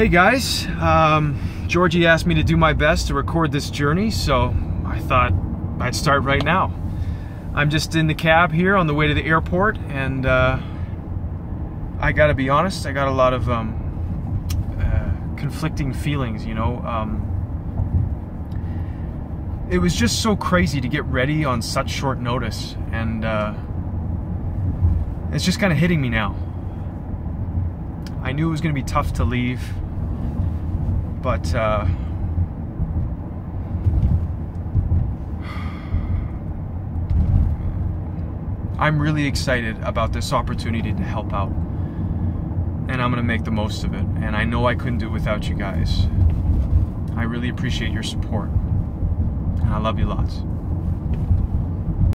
Hey guys, um, Georgie asked me to do my best to record this journey, so I thought I'd start right now. I'm just in the cab here on the way to the airport, and uh, I gotta be honest, I got a lot of um, uh, conflicting feelings, you know. Um, it was just so crazy to get ready on such short notice, and uh, it's just kind of hitting me now. I knew it was going to be tough to leave, but uh, I'm really excited about this opportunity to help out. And I'm going to make the most of it. And I know I couldn't do it without you guys. I really appreciate your support. And I love you lots.